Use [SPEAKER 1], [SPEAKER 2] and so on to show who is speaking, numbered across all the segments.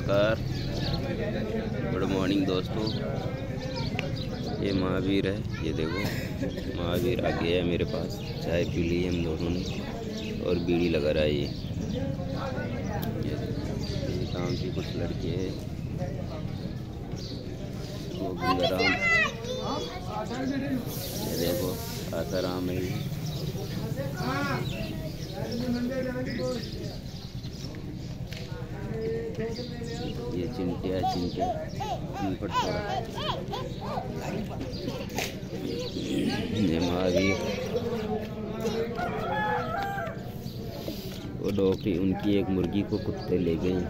[SPEAKER 1] नमस्कार। Good morning दोस्तों। ये महावीर है, ये देखो। महावीर आ गया है मेरे पास। चाय पी ली हम दोनों ने, और बीड़ी लगा रहा है ये। ये काम की कुछ लड़के है। गंगाराम ये देखो, आसाराम है ये ये चिंटिया चिंटिया चिंपट थोड़ा वो डॉक्टरी उनकी एक मुर्गी को कुत्ते ले गए।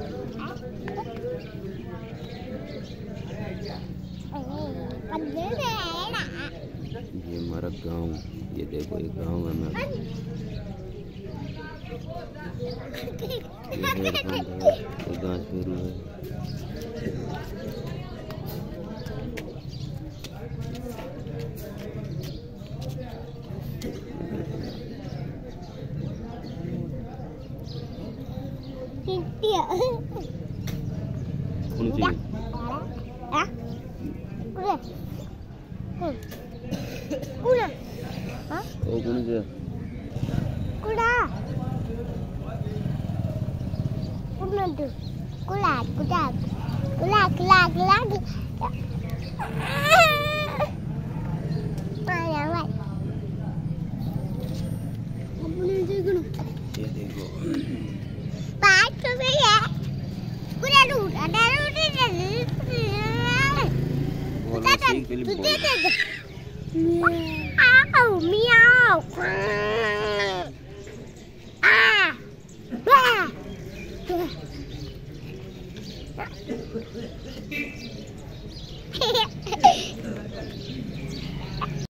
[SPEAKER 1] ये हमारा गाँव, ये देखो, ये गाँव है हमारा। ये हेयर बंद है ये घास पेरू है कौन सी ओ कौन सी
[SPEAKER 2] Kulak, kulak, kulak, kulak, kulak. Mana, mana? Apa ni Ha ha ha!